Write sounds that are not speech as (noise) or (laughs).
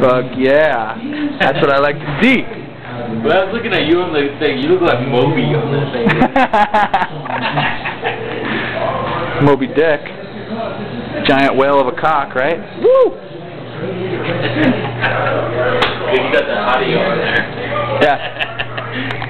Fuck yeah. That's what I like to see. But I was looking at you on the thing. You look like Moby on the thing. (laughs) Moby Dick. Giant whale of a cock, right? Woo! (laughs) you got the audio on there. Yeah. (laughs)